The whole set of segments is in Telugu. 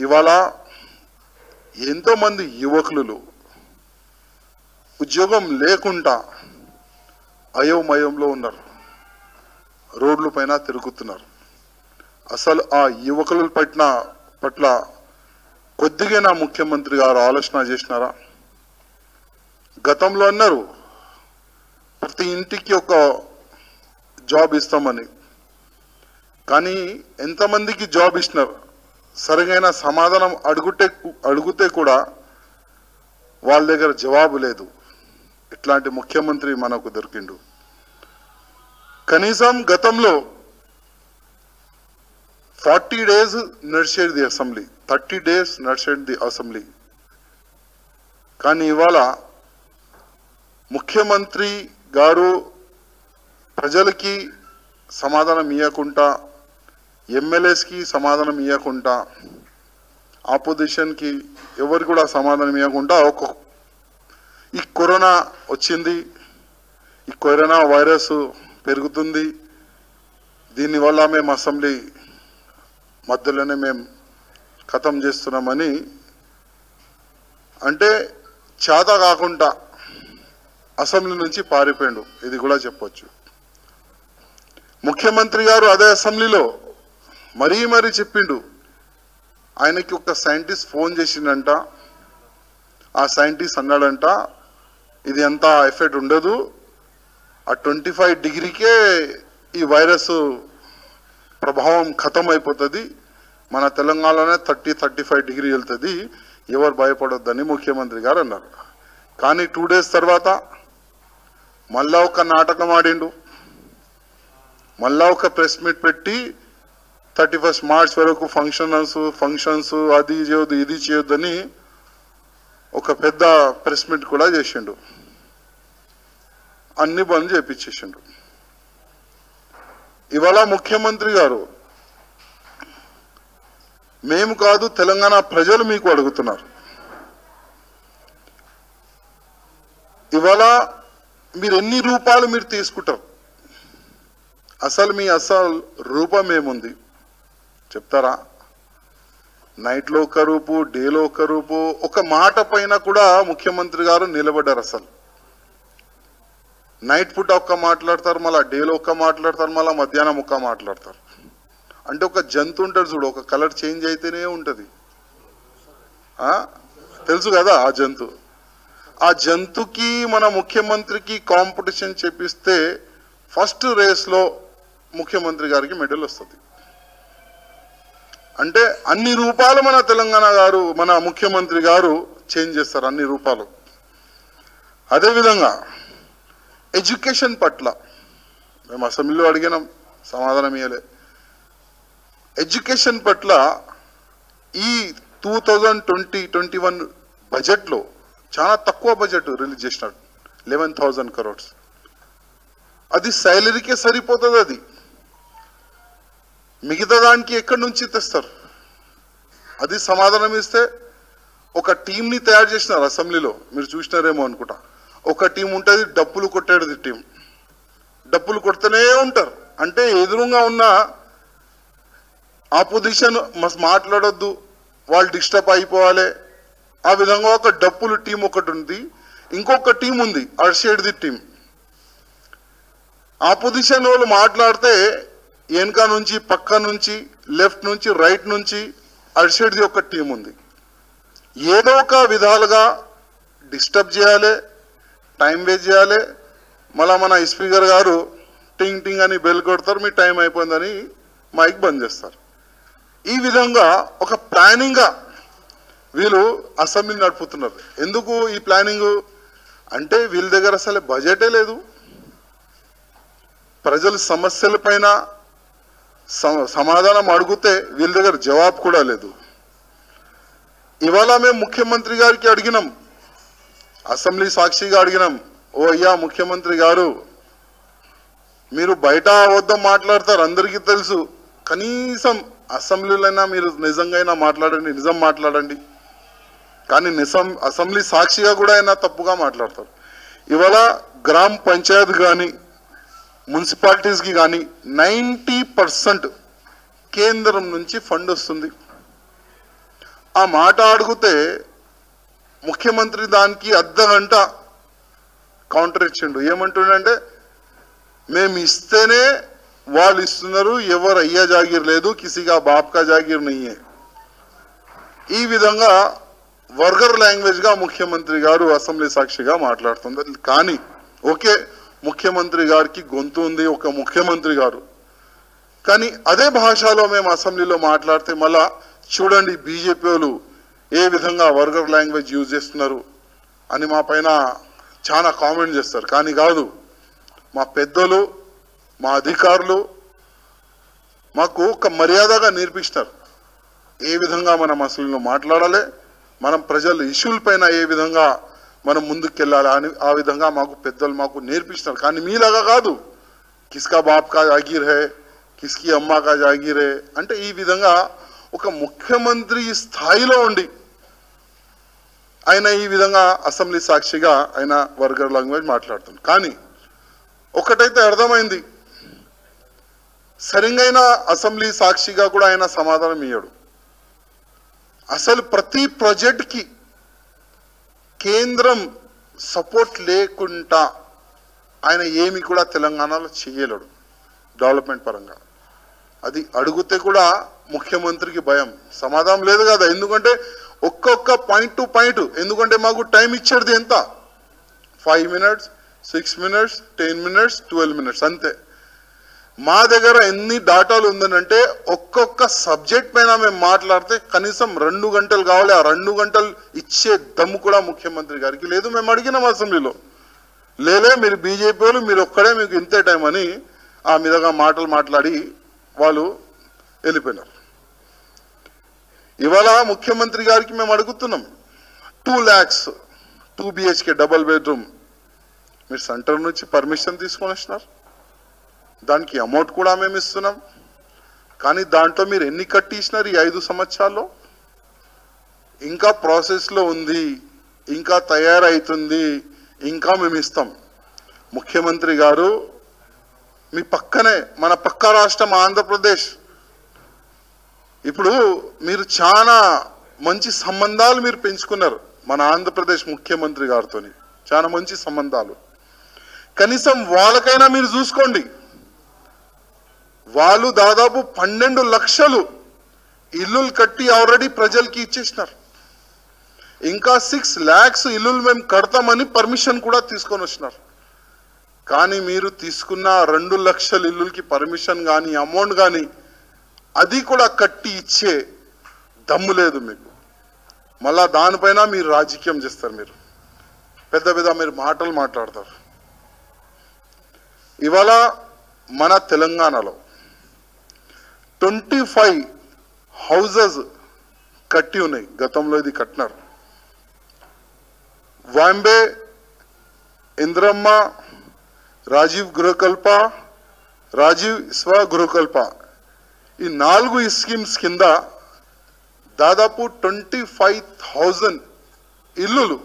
ఇవాళ ఎంతోమంది యువకులు ఉద్యోగం లేకుండా అయోమయంలో ఉన్నారు. రోడ్ల పైన తిరుగుతున్నారు. అసలు ఆ యువకుల పట్ల పట్ల కొద్దిగా నా ముఖ్యమంత్రి గారు ఆలోచన చేసినారా? గతంలో అన్నారు ప్రతి ఇంటికి ఒక జాబ్ ఇస్తామని. కానీ ఎంతమందికి జాబ్ ఇచ్చినారు సరిగైన సమాధానం అడుగుతే అడిగితే కూడా వాళ్ళ దగ్గర జవాబు లేదు. ఇట్లాంటి ముఖ్యమంత్రి మనకు దొరికిండు. కనీసం గతంలో ఫార్టీ డేస్ నడిచేది ది అసెంబ్లీ థర్టీ డేస్ నడిచేది ది అసెంబ్లీ. కానీ ఇవాళ ముఖ్యమంత్రి గారు ప్రజలకి సమాధానం ఇవ్వకుండా ఎమ్మెల్యేస్కి సమాధానం ఇవ్వకుండా ఆపోజిషన్కి ఎవరు కూడా సమాధానం ఇవ్వకుండా ఒక ఈ కరోనా వచ్చింది ఈ కరోనా వైరస్ పెరుగుతుంది దీనివల్ల మేము అసెంబ్లీ మధ్యలోనే మేము ఖతం చేస్తున్నామని అంటే చేత కాకుండా అసెంబ్లీ నుంచి పారిపోయాడు ఇది కూడా చెప్పొచ్చు. ముఖ్యమంత్రి గారు అదే అసెంబ్లీలో మరీ మరీ చెప్పిండు. ఆయనకి ఒక సైంటిస్ట్ ఫోన్ చేసిండంట. ఆ సైంటిస్ట్ అన్నాడంట ఇది అంత ఎఫెక్ట్ ఉండదు. ఆ ట్వంటీ ఫైవ్ డిగ్రీకే ఈ వైరస్ ప్రభావం ఖతం అయిపోతుంది మన తెలంగాణలోనే థర్టీ థర్టీ ఫైవ్ డిగ్రీ వెళ్తుంది. ఎవరు భయపడొద్దని ముఖ్యమంత్రి గారు అన్నారు. కానీ టూ డేస్ తర్వాత మళ్ళా ఒక నాటకం ఆడిండు. మళ్ళా ఒక ప్రెస్ మీట్ పెట్టి థర్టీ ఫస్ట్ మార్చ్ వరకు ఫంక్షన్స్ ఫంక్షన్స్ అది చేయొద్దు ఇది చేయొద్దని ఒక పెద్ద ప్రెస్ మీట్ కూడా చేసిండు. అన్ని బంద్ చేపించేసిండు ఇవాళ ముఖ్యమంత్రి గారు మేము కాదు తెలంగాణ ప్రజలు మీకు అడుగుతున్నారు. ఇవాళ మీరు ఎన్ని రూపాయలు మీరు తీసుకుంటారు? అసలు మీ అసలు రూపం ఏముంది? చెప్తారా? నైట్లో ఒక రూపు డేలో ఒక రూపు ఒక మాట పైన కూడా ముఖ్యమంత్రి గారు నిలబడ్డారు అసలు. నైట్ పూట ఒక్క మాట్లాడతారు మళ్ళీ డేలో ఒక్క మాట్లాడతారు మళ్ళీ మధ్యాహ్నం ఒక్క మాట్లాడతారు. అంటే ఒక జంతు ఉంటుంది చూడు ఒక కలర్ చేంజ్ అయితేనే ఉంటుంది. ఆ? తెలుసు కదా ఆ జంతు. ఆ జంతుకి మన ముఖ్యమంత్రికి కాంపిటీషన్ చేపిస్తే ఫస్ట్ రేస్లో ముఖ్యమంత్రి గారికి మెడల్ వస్తుంది. అంటే అన్ని రూపాలు మన తెలంగాణ గారు మన ముఖ్యమంత్రి గారు చేంజ్ చేస్తారు అన్ని రూపాలు. అదేవిధంగా ఎడ్యుకేషన్ పట్ల మేము అసెంబ్లీలో అడిగినాం సమాధానం ఇవ్వలే ఎడ్యుకేషన్ పట్ల ఈ two thousand twenty twenty one బడ్జెట్లో చాలా తక్కువ బడ్జెట్ రిలీజ్ చేసినాడు లెవెన్ థౌజండ్ కరోడ్స్ అది శాలరీకే సరిపోతుంది అది. మిగతా దానికి ఎక్కడి నుంచి తెస్తారు? అది సమాధానం ఇస్తే ఒక టీంని తయారు చేసినారు అసెంబ్లీలో. మీరు చూసినారేమో అనుకుంటా. ఒక టీం ఉంటుంది డప్పులు కొట్టేది టీం. డప్పులు కొడుతూనే ఉంటారు. అంటే ఎదురుగా ఉన్న ఆపోజిషన్ మాట్లాడొద్దు వాళ్ళు డిస్టర్బ్ అయిపోవాలి. ఆ విధంగా ఒక డప్పులు టీం ఒకటి ఉంది. ఇంకొక టీం ఉంది అర్షేడ్ది టీం. ఆపోజిషన్ వాళ్ళు మాట్లాడితే వెనక నుంచి పక్క నుంచి లెఫ్ట్ నుంచి రైట్ నుంచి అర్షేడ్ది ఒక టీం ఉంది. ఏదో ఒక విధాలుగా డిస్టర్బ్ చేయాలి టైం వేస్ట్ చేయాలి. మళ్ళీ మన స్పీకర్ గారు టింగ్ టింగ్ అని బెల్ కొడతారు మీ టైం అయిపోయిందని మైక్ బంద్ చేస్తారు. ఈ విధంగా ఒక ప్లానింగ్గా వీళ్ళు అసెంబ్లీ నడుపుతున్నారు. ఎందుకు ఈ ప్లానింగ్? అంటే వీళ్ళ దగ్గర అసలు బడ్జెటే లేదు. ప్రజల సమస్యల పైన సమాధానం అడిగితే వీళ్ళ దగ్గర జవాబు కూడా లేదు. ఇవాళ మేము ముఖ్యమంత్రి గారికి అడిగినాం. అసెంబ్లీ సాక్షిగా అడిగినాం. ఓ అయ్యా ముఖ్యమంత్రి గారు మీరు బయట అబద్ధం మాట్లాడతారు అందరికీ తెలుసు. కనీసం అసెంబ్లీలైనా మీరు నిజంగా మాట్లాడండి నిజం మాట్లాడండి. కానీ నిజం అసెంబ్లీ సాక్షిగా కూడా అయినా తప్పుగా మాట్లాడతారు. ఇవాళ గ్రామ పంచాయత్ కానీ మున్సిపాలిటీస్కి కానీ నైంటీ పర్సెంట్ కేంద్రం నుంచి ఫండ్ వస్తుంది. ఆ మాట అడిగితే ముఖ్యమంత్రి దానికి అర్ధ గంట కౌంటర్ ఇచ్చిండు. ఏమంటుండంటే మేము ఇస్తేనే వాళ్ళు ఇస్తున్నారు ఎవరు అయ్యా జాగీర్ లేదు కిసిగా బాప్కా జాగీర్ నయ్యే. ఈ విధంగా వర్గర్ లాంగ్వేజ్గా ముఖ్యమంత్రి గారు అసెంబ్లీ సాక్షిగా మాట్లాడుతుంది కానీ ఓకే ముఖ్యమంత్రి గారికి గొంతు ఉంది ఒక ముఖ్యమంత్రి గారు. కానీ అదే భాషలో మేము అసెంబ్లీలో మాట్లాడితే మళ్ళా చూడండి బీజేపీ వాళ్ళు ఏ విధంగా వర్గర్ లాంగ్వేజ్ యూజ్ చేస్తున్నారు అని మా పైన చాలా కామెంట్ చేస్తారు. కానీ కాదు మా పెద్దలు మా అధికారులు మాకు ఒక మర్యాదగా నేర్పిస్తారు. ఏ విధంగా మనం అసలు మాట్లాడాలి మనం ప్రజల ఇష్యూల పైన ఏ విధంగా మనం ముందుకెళ్ళాలి. అని ఆ విధంగా మాకు పెద్దలు మాకు నేర్పిస్తారు కానీ మీలాగా కాదు. కిస్కా బాప్ కా జాగీర్ హే కిస్కి అమ్మా కా జాగీర్ హే. అంటే ఈ విధంగా ఒక ముఖ్యమంత్రి స్థాయిలో ఉండి ఆయన ఈ విధంగా అసెంబ్లీ సాక్షిగా ఆయన వర్గర్ లాంగ్వేజ్ మాట్లాడుతుంది కానీ ఒకటైతే అర్థమైంది. సరిగైన అసెంబ్లీ సాక్షిగా కూడా ఆయన సమాధానం ఇయ్యాడు. అసలు ప్రతి ప్రాజెక్ట్కి కేంద్రం సపోర్ట్ లేకుండా ఆయన ఏమి కూడా తెలంగాణలో చేయలేడు డెవలప్మెంట్ పరంగా. అది అడిగితే కూడా ముఖ్యమంత్రికి భయం. సమాధానం లేదు కదా. ఎందుకంటే ఒక్కొక్క పాయింట్ టు పాయింట్ ఎందుకంటే మాకు టైం ఇచ్చేది ఎంత? Five minutes six minutes ten minutes twelve minutes అంతే. మా దగ్గర ఎన్ని డాటాలు ఉందనంటే ఒక్కొక్క సబ్జెక్ట్ పైన మేము మాట్లాడితే కనీసం రెండు గంటలు కావాలి. ఆ రెండు గంటలు ఇచ్చే దమ్ము కూడా ముఖ్యమంత్రి గారికి లేదు. మేము అడిగినాం అసెంబ్లీలో. లేలే మీరు బీజేపీ వాళ్ళు మీరు ఒక్కడే మీకు ఇంతే టైం అని ఆ మీదగా మాటలు మాట్లాడి వాళ్ళు వెళ్ళిపోయినారు. ఇవాళ ముఖ్యమంత్రి గారికి మేము అడుగుతున్నాం. Two lakhs two BHK double bedroom. మీరు సెంటర్ నుంచి పర్మిషన్ తీసుకొని వచ్చినారు. దానికి అమౌంట్ కూడా మేము ఇస్తున్నాం. కానీ దాంట్లో మీరు ఎన్ని కట్టించినారు ఈ ఐదు సంవత్సరాల్లో? ఇంకా ప్రాసెస్లో ఉంది ఇంకా తయారైతుంది ఇంకా మేము ఇస్తాం. ముఖ్యమంత్రి గారు మీ పక్కనే మన పక్క రాష్ట్రం ఆంధ్రప్రదేశ్. ఇప్పుడు మీరు చాలా మంచి సంబంధాలు మీరు పెంచుకున్నారు మన ఆంధ్రప్రదేశ్ ముఖ్యమంత్రి గారితో చాలా మంచి సంబంధాలు. కనీసం వాళ్ళకైనా మీరు చూసుకోండి. వాళ్ళు దాదాపు పన్నెండు లక్షలు ఇల్లులు కట్టి ఆల్రెడీ ప్రజలకి ఇచ్చేసినారు. ఇంకా సిక్స్ ల్యాక్స్ ఇల్లులు మేము కడతామని పర్మిషన్ కూడా తీసుకొని వచ్చినారు. కానీ మీరు తీసుకున్న రెండు లక్షల ఇల్లులకి పర్మిషన్ కానీ అమౌంట్ కానీ అది కూడా కట్టి ఇచ్చే దమ్ము లేదు మీకు. మళ్ళా దానిపైన మీరు రాజకీయం చేస్తారు మీరు. పెద్ద పెద్ద మీరు మాటలు మాట్లాడతారు. ఇవాళ మన తెలంగాణలో ట్వంటీ ఫైవ్ హౌజెస్ కట్టి ఉన్నాయి. గతంలో ఇది కట్టినారు. వాంబే ఇంద్రమ్మ రాజీవ్ గృహకల్ప రాజీవ్ స్వ గృహకల్ప. ఈ నాలుగు స్కీమ్స్ కింద దాదాపు ట్వంటీ ఫైవ్ థౌజండ్ ఇల్లులు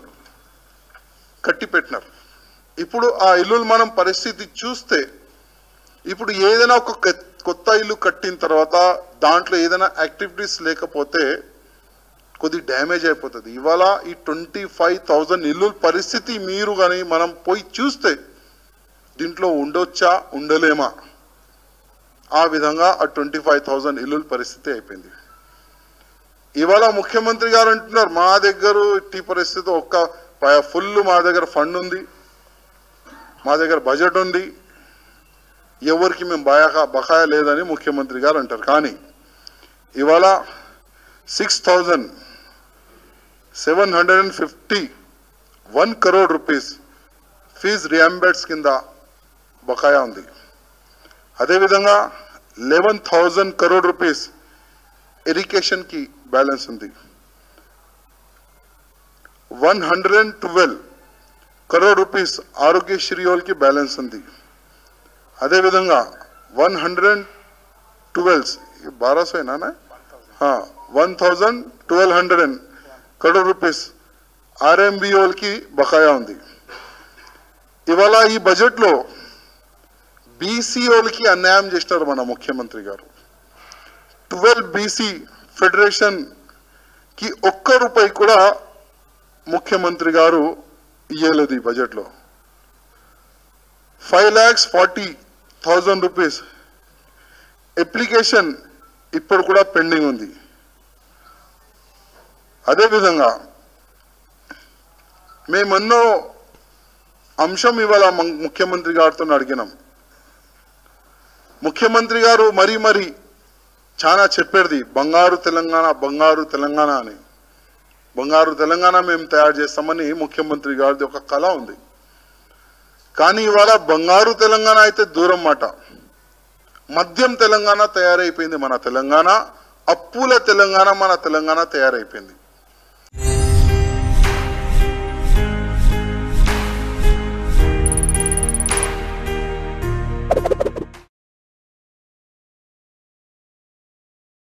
కట్టి పెట్టినారు. ఇప్పుడు ఆ ఇల్లులు మనం పరిస్థితి చూస్తే ఇప్పుడు ఏదైనా ఒక కొత్త ఇల్లు కట్టిన తర్వాత దాంట్లో ఏదైనా యాక్టివిటీస్ లేకపోతే కొద్ది డ్యామేజ్ అయిపోతుంది. ఇవాళ ఈ ట్వంటీ ఫైవ్ థౌజండ్ ఇల్లు పరిస్థితి మీరు కానీ మనం పోయి చూస్తే దీంట్లో ఉండొచ్చా ఉండలేమా? ఆ విధంగా ఆ ట్వంటీ ఫైవ్ థౌజండ్ ఇల్లుల పరిస్థితి అయిపోయింది. ఇవాళ ముఖ్యమంత్రి గారు అంటున్నారు మా దగ్గర టీ పరిస్థితి ఒక్క ఫుల్ మా దగ్గర ఫండ్ ఉంది మా దగ్గర బడ్జెట్ ఉంది ఎవరికి మేము బయా బకాయా లేదని ముఖ్యమంత్రి గారు అంటారు. కానీ ఇవాళ six thousand seven hundred and fifty one crore rupees fees reimbursements కింద బకాయా ఉంది. అదేవిధంగా లెవెన్ థౌజండ్ కరోడ్ రూపీస్ ఇరిగేషన్కి బ్యాలెన్స్ ఉంది. One hundred and twelve crore rupees Aarogyasri వాళ్ళకి బ్యాలెన్స్ ఉంది. అదేవిధంగా one hundred and twelve బారాసోనా one thousand twelve hundred and crore rupees ఆర్ఎంబిఓలకి బకాయా ఉంది. ఇవాళ ఈ బడ్జెట్లో బీసీఓలకి అన్యాయం చేసినారు మన ముఖ్యమంత్రి గారు. ట్వెల్వ్ బీసీ ఫెడరేషన్కి ఒక్క రూపాయి కూడా ముఖ్యమంత్రి గారు ఇయ్యలేదు ఈ బడ్జెట్లో. Five lakhs forty thousand rupees application ఇప్పుడు కూడా పెండింగ్ ఉంది. అదేవిధంగా మేమెన్నో అంశం ఇవాళ ముఖ్యమంత్రి గారితో అడిగినాం. ముఖ్యమంత్రి గారు మరీ మరీ చాలా చెప్పేది బంగారు తెలంగాణ బంగారు తెలంగాణ అని. బంగారు తెలంగాణ మేము తయారు చేస్తామని ముఖ్యమంత్రి గారిది ఒక కళ ఉంది. కానీ ఇవాళ బంగారు తెలంగాణ అయితే దూరం మాట. మద్యం తెలంగాణ తయారైపోయింది మన తెలంగాణ అప్పుల తెలంగాణ మన తెలంగాణ తయారైపోయింది.